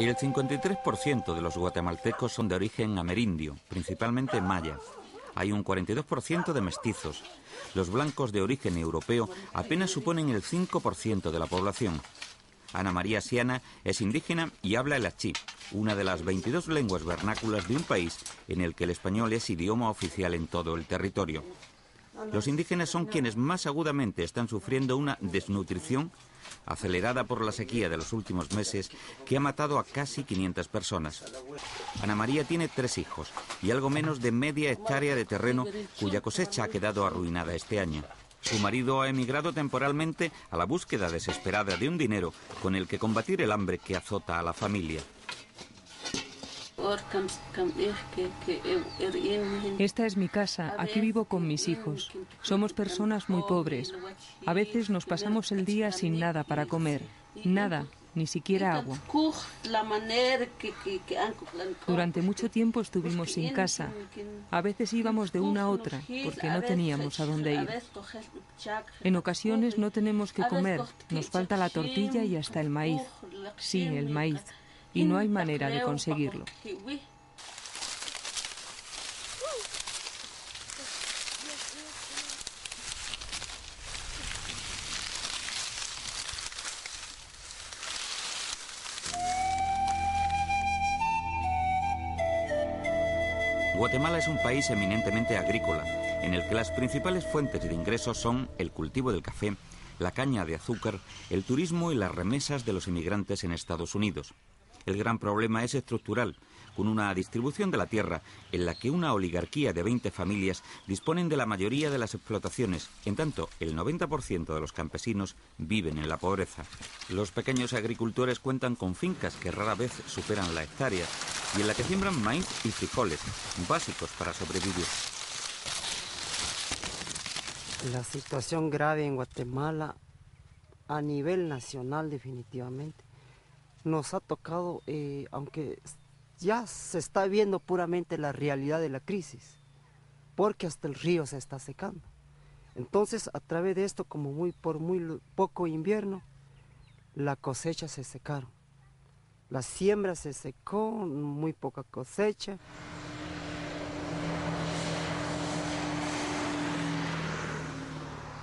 El 53% de los guatemaltecos son de origen amerindio, principalmente maya. Hay un 42% de mestizos. Los blancos de origen europeo apenas suponen el 5% de la población. Ana María Siana es indígena y habla el achí, una de las 22 lenguas vernáculas de un país en el que el español es idioma oficial en todo el territorio. Los indígenas son quienes más agudamente están sufriendo una desnutrición acelerada por la sequía de los últimos meses que ha matado a casi 500 personas. Ana María tiene tres hijos y algo menos de media hectárea de terreno cuya cosecha ha quedado arruinada este año. Su marido ha emigrado temporalmente a la búsqueda desesperada de un dinero con el que combatir el hambre que azota a la familia. Esta es mi casa, aquí vivo con mis hijos. Somos personas muy pobres. A veces nos pasamos el día sin nada para comer, nada, ni siquiera agua. Durante mucho tiempo estuvimos sin casa. A veces íbamos de una a otra porque no teníamos a dónde ir. En ocasiones no tenemos que comer, nos falta la tortilla y hasta el maíz. Sí, el maíz y no hay manera de conseguirlo. Guatemala es un país eminentemente agrícola, en el que las principales fuentes de ingresos son el cultivo del café, la caña de azúcar, el turismo y las remesas de los inmigrantes en Estados Unidos. El gran problema es estructural, con una distribución de la tierra en la que una oligarquía de 20 familias disponen de la mayoría de las explotaciones, en tanto el 90% de los campesinos viven en la pobreza. Los pequeños agricultores cuentan con fincas que rara vez superan la hectárea y en la que siembran maíz y frijoles, básicos para sobrevivir. La situación grave en Guatemala a nivel nacional definitivamente nos ha tocado, eh, aunque ya se está viendo puramente la realidad de la crisis, porque hasta el río se está secando. Entonces, a través de esto, como muy por muy poco invierno, la cosecha se secaron. La siembra se secó, muy poca cosecha.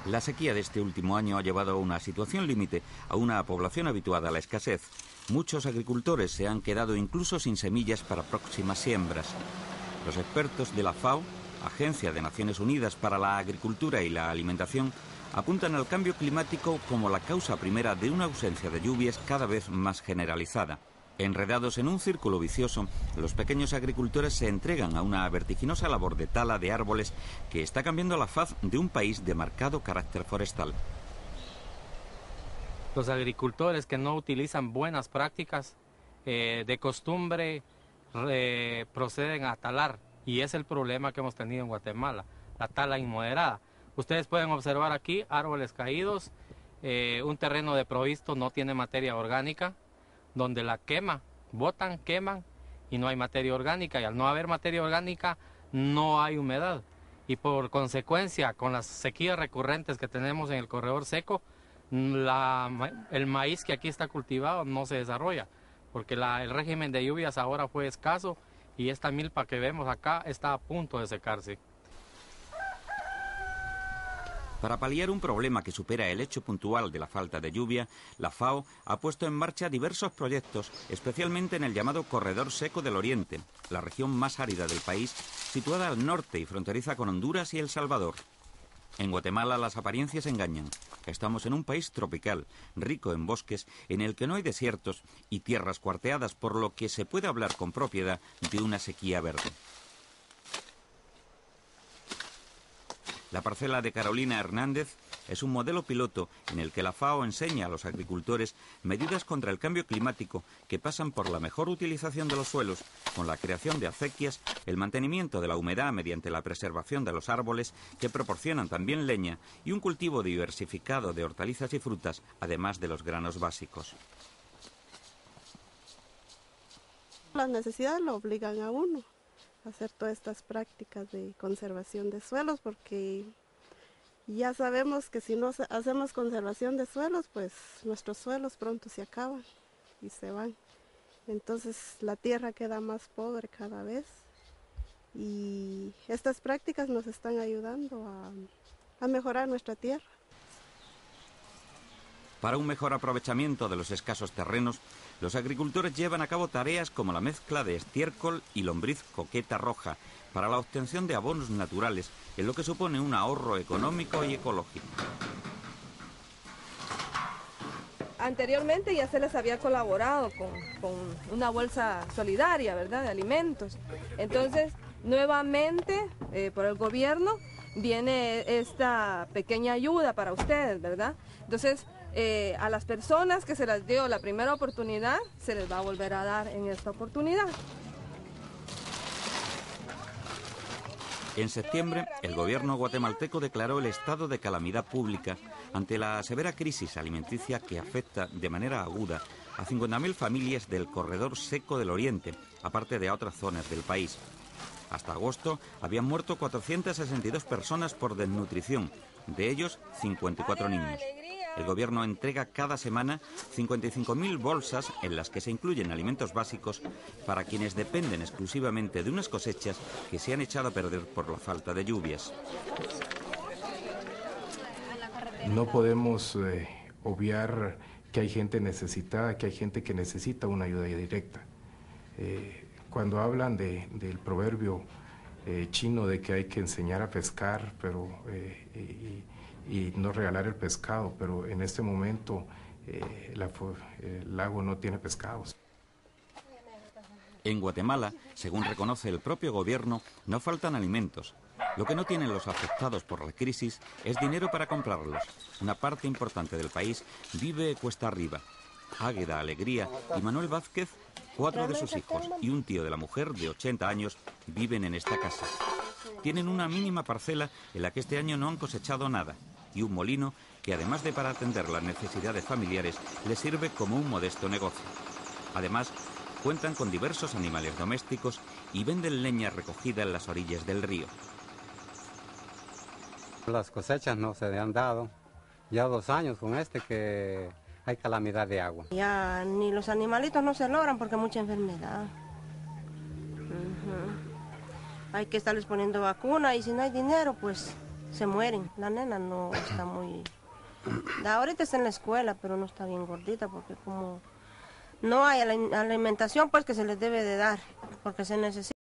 La sequía de este último año ha llevado a una situación límite a una población habituada a la escasez. Muchos agricultores se han quedado incluso sin semillas para próximas siembras. Los expertos de la FAO, Agencia de Naciones Unidas para la Agricultura y la Alimentación, apuntan al cambio climático como la causa primera de una ausencia de lluvias cada vez más generalizada. Enredados en un círculo vicioso, los pequeños agricultores se entregan a una vertiginosa labor de tala de árboles que está cambiando la faz de un país de marcado carácter forestal. Los agricultores que no utilizan buenas prácticas eh, de costumbre proceden a talar. Y es el problema que hemos tenido en Guatemala, la tala inmoderada. Ustedes pueden observar aquí árboles caídos, eh, un terreno de provisto no tiene materia orgánica, donde la quema, botan, queman y no hay materia orgánica. Y al no haber materia orgánica no hay humedad. Y por consecuencia con las sequías recurrentes que tenemos en el corredor seco el maíz que aquí está cultivado no se desarrolla, porque el régimen de lluvias ahora fue escaso y esta milpa que vemos acá está a punto de secarse. Para paliar un problema que supera el hecho puntual de la falta de lluvia, la FAO ha puesto en marcha diversos proyectos, especialmente en el llamado Corredor Seco del Oriente, la región más árida del país, situada al norte y fronteriza con Honduras y El Salvador. En Guatemala las apariencias engañan. Estamos en un país tropical, rico en bosques, en el que no hay desiertos y tierras cuarteadas, por lo que se puede hablar con propiedad de una sequía verde. La parcela de Carolina Hernández es un modelo piloto en el que la FAO enseña a los agricultores medidas contra el cambio climático que pasan por la mejor utilización de los suelos, con la creación de acequias, el mantenimiento de la humedad mediante la preservación de los árboles que proporcionan también leña y un cultivo diversificado de hortalizas y frutas, además de los granos básicos. Las necesidades lo obligan a uno hacer todas estas prácticas de conservación de suelos porque ya sabemos que si no hacemos conservación de suelos, pues nuestros suelos pronto se acaban y se van. entonces la tierra queda más pobre cada vez y estas prácticas nos están ayudando a, a mejorar nuestra tierra. Para un mejor aprovechamiento de los escasos terrenos, los agricultores llevan a cabo tareas como la mezcla de estiércol y lombriz coqueta roja para la obtención de abonos naturales, en lo que supone un ahorro económico y ecológico. Anteriormente ya se les había colaborado con, una bolsa solidaria, ¿verdad?, de alimentos. Entonces, nuevamente, eh, por el gobierno, viene esta pequeña ayuda para ustedes, ¿verdad? Entonces, eh, a las personas que se les dio la primera oportunidad, se les va a volver a dar en esta oportunidad. En septiembre, el gobierno guatemalteco declaró el estado de calamidad pública ante la severa crisis alimenticia que afecta de manera aguda a 50.000 familias del corredor seco del Oriente, aparte de otras zonas del país. Hasta agosto habían muerto 462 personas por desnutrición, de ellos 54 niños. El gobierno entrega cada semana 55.000 bolsas en las que se incluyen alimentos básicos para quienes dependen exclusivamente de unas cosechas que se han echado a perder por la falta de lluvias. No podemos eh, obviar que hay gente necesitada, que hay gente que necesita una ayuda directa. Eh, cuando hablan de, del proverbio eh, chino de que hay que enseñar a pescar, pero y, y no regalar el pescado, pero en este momento eh, el lago no tiene pescados. En Guatemala, según reconoce el propio gobierno, no faltan alimentos. Lo que no tienen los afectados por la crisis es dinero para comprarlos. Una parte importante del país vive cuesta arriba. Águeda Alegría y Manuel Vázquez, cuatro de sus hijos y un tío de la mujer de 80 años viven en esta casa. Tienen una mínima parcela en la que este año no han cosechado nada y un molino que además de para atender las necesidades familiares, les sirve como un modesto negocio. Además, cuentan con diversos animales domésticos y venden leña recogida en las orillas del río. Las cosechas no se han dado. Ya dos años con este que hay calamidad de agua. Ya ni los animalitos no se logran porque hay mucha enfermedad. Hay que estarles poniendo vacuna y si no hay dinero, pues se mueren. La nena no está muy... Ahorita está en la escuela, pero no está bien gordita porque como no hay alimentación pues que se les debe de dar, porque se necesita.